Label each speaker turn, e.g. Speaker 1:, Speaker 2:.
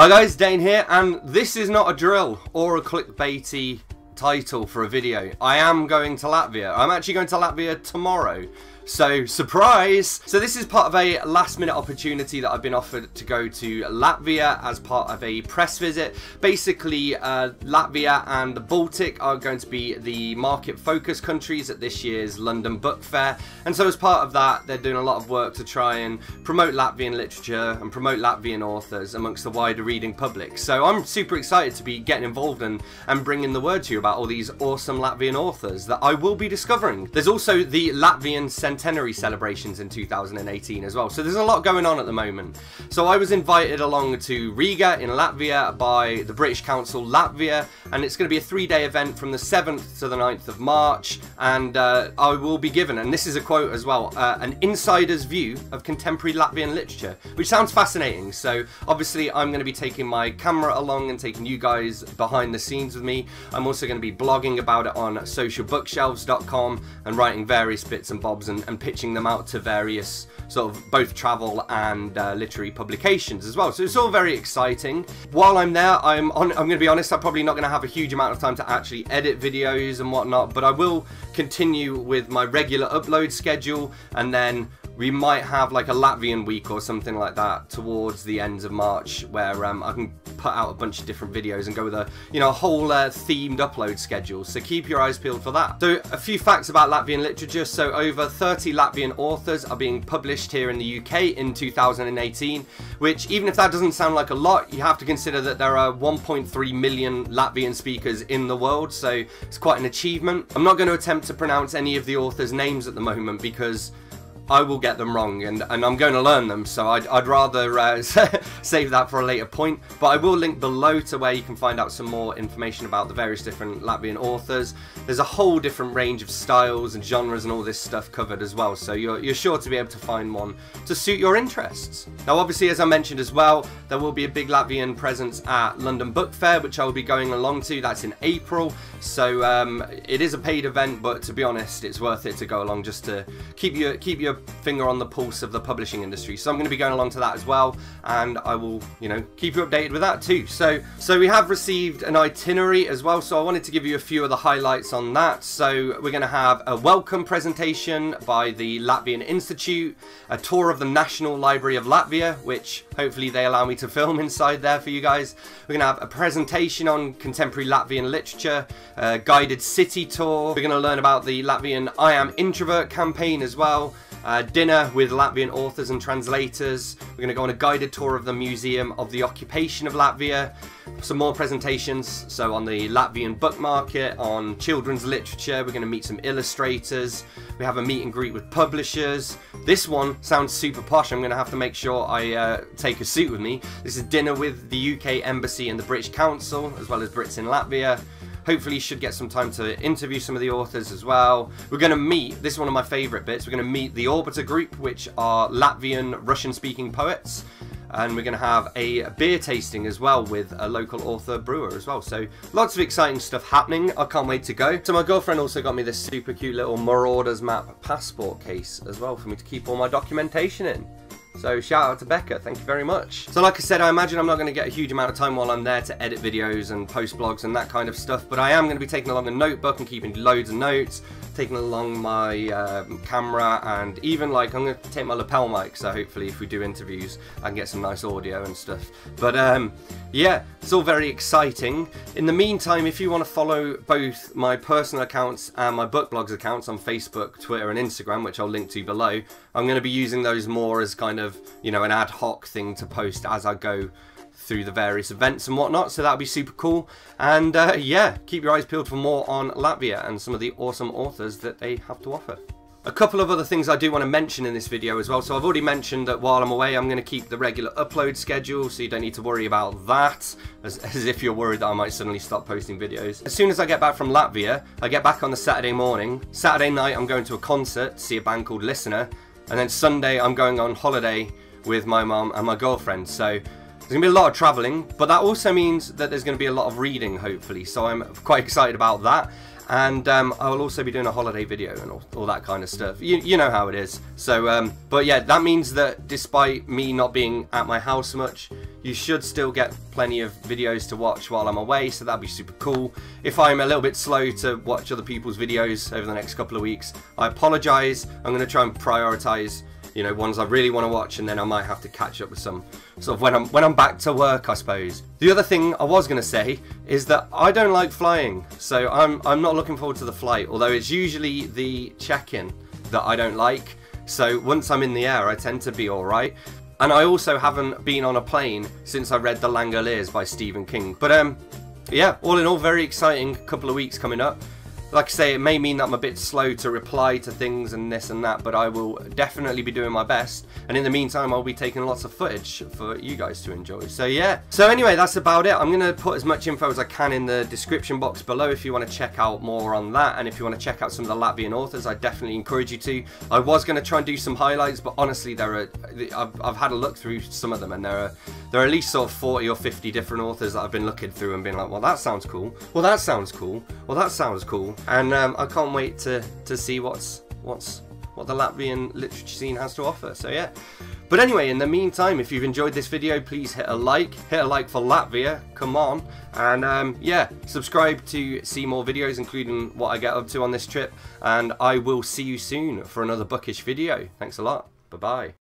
Speaker 1: Hi guys, Dane here, and this is not a drill or a clickbaity title for a video. I am going to Latvia. I'm actually going to Latvia tomorrow. So, surprise! So this is part of a last minute opportunity that I've been offered to go to Latvia as part of a press visit. Basically, uh, Latvia and the Baltic are going to be the market focus countries at this year's London Book Fair. And so as part of that, they're doing a lot of work to try and promote Latvian literature and promote Latvian authors amongst the wider reading public. So I'm super excited to be getting involved and, and bringing the word to you about all these awesome Latvian authors that I will be discovering. There's also the Latvian Centennial centenary celebrations in 2018 as well. So there's a lot going on at the moment. So I was invited along to Riga in Latvia by the British Council Latvia, and it's going to be a three-day event from the 7th to the 9th of March, and uh, I will be given, and this is a quote as well, uh, an insider's view of contemporary Latvian literature, which sounds fascinating. So obviously I'm going to be taking my camera along and taking you guys behind the scenes with me. I'm also going to be blogging about it on socialbookshelves.com and writing various bits and bobs and, and pitching them out to various sort of both travel and uh, literary publications as well. So it's all very exciting. While I'm there, I'm on, I'm going to be honest, I'm probably not going to have a huge amount of time to actually edit videos and whatnot, but I will continue with my regular upload schedule and then we might have like a Latvian week or something like that towards the end of March where um, I can put out a bunch of different videos and go with a you know a whole uh, themed upload schedule. So keep your eyes peeled for that. So a few facts about Latvian literature. So over 30 Latvian authors are being published here in the UK in 2018 which even if that doesn't sound like a lot you have to consider that there are 1.3 million Latvian speakers in the world. So it's quite an achievement. I'm not going to attempt to pronounce any of the authors names at the moment because I will get them wrong and, and I'm going to learn them so I'd, I'd rather uh, save that for a later point. But I will link below to where you can find out some more information about the various different Latvian authors. There's a whole different range of styles and genres and all this stuff covered as well so you're, you're sure to be able to find one to suit your interests. Now obviously as I mentioned as well there will be a big Latvian presence at London Book Fair which I will be going along to. That's in April so um, it is a paid event but to be honest it's worth it to go along just to keep your keep your finger on the pulse of the publishing industry. So I'm going to be going along to that as well, and I will, you know, keep you updated with that too. So, so we have received an itinerary as well. So I wanted to give you a few of the highlights on that. So we're going to have a welcome presentation by the Latvian Institute, a tour of the National Library of Latvia, which hopefully they allow me to film inside there for you guys. We're going to have a presentation on contemporary Latvian literature, a guided city tour. We're going to learn about the Latvian I Am Introvert campaign as well. Uh, dinner with Latvian authors and translators. We're going to go on a guided tour of the Museum of the Occupation of Latvia. Some more presentations, so on the Latvian book market, on children's literature, we're going to meet some illustrators. We have a meet and greet with publishers. This one sounds super posh. I'm going to have to make sure I uh, take a suit with me. This is dinner with the UK Embassy and the British Council, as well as Brits in Latvia. Hopefully should get some time to interview some of the authors as well. We're going to meet, this is one of my favourite bits, we're going to meet the Orbita group, which are Latvian, Russian-speaking poets. And we're going to have a beer tasting as well with a local author brewer as well. So lots of exciting stuff happening. I can't wait to go. So my girlfriend also got me this super cute little Marauders map passport case as well for me to keep all my documentation in. So shout out to Becca, thank you very much. So like I said, I imagine I'm not going to get a huge amount of time while I'm there to edit videos and post blogs and that kind of stuff, but I am going to be taking along a notebook and keeping loads of notes, taking along my um, camera and even like I'm going to take my lapel mic so hopefully if we do interviews I can get some nice audio and stuff. But um, yeah, it's all very exciting. In the meantime, if you want to follow both my personal accounts and my book blogs accounts on Facebook, Twitter and Instagram, which I'll link to below, I'm going to be using those more as kind of, you know, an ad hoc thing to post as I go through the various events and whatnot, so that'll be super cool. And uh, yeah, keep your eyes peeled for more on Latvia and some of the awesome authors that they have to offer. A couple of other things I do want to mention in this video as well. So I've already mentioned that while I'm away, I'm going to keep the regular upload schedule, so you don't need to worry about that, as, as, if you're worried that I might suddenly stop posting videos. As soon as I get back from Latvia, I get back on the Saturday morning. Saturday night, I'm going to a concert see a band called Listener, and then Sunday, I'm going on holiday with my mum and my girlfriend. So there's going to be a lot of travelling, but that also means that there's going to be a lot of reading, hopefully, so I'm quite excited about that. and um, I will also be doing a holiday video and all, all that kind of stuff. You, you know how it is. So, um, but yeah, that means that despite me not being at my house much, you should still get plenty of videos to watch while I'm away, so that'd be super cool. If I'm a little bit slow to watch other people's videos over the next couple of weeks, I apologise. I'm going to try and prioritise you know, ones I really want to watch, and then I might have to catch up with some sort of when I'm when I'm back to work, I suppose. The other thing I was going to say is that I don't like flying, so I'm I'm not looking forward to the flight. Although it's usually the check-in that I don't like. So once I'm in the air, I tend to be all right. And I also haven't been on a plane since I read The Langoliers by Stephen King. But um, yeah, all in all, very exciting couple of weeks coming up like I say, it may mean that I'm a bit slow to reply to things and this and that, but I will definitely be doing my best. And in the meantime, I'll be taking lots of footage for you guys to enjoy. So yeah. So anyway, that's about it. I'm going to put as much info as I can in the description box below if you want to check out more on that. And if you want to check out some of the Latvian authors, I definitely encourage you to. I was going to try and do some highlights, but honestly, there are, I've, I've had a look through some of them and there are, there are at least sort of 40 or 50 different authors that I've been looking through and been like, well, that sounds cool. Well, that sounds cool. Well, that sounds cool and um, I can't wait to to see what's what's what the Latvian literature scene has to offer. So yeah. But anyway, in the meantime, if you've enjoyed this video, please hit a like. Hit a like for Latvia, come on. And um, yeah, subscribe to see more videos, including what I get up to on this trip. And I will see you soon for another bookish video. Thanks a lot. Bye-bye.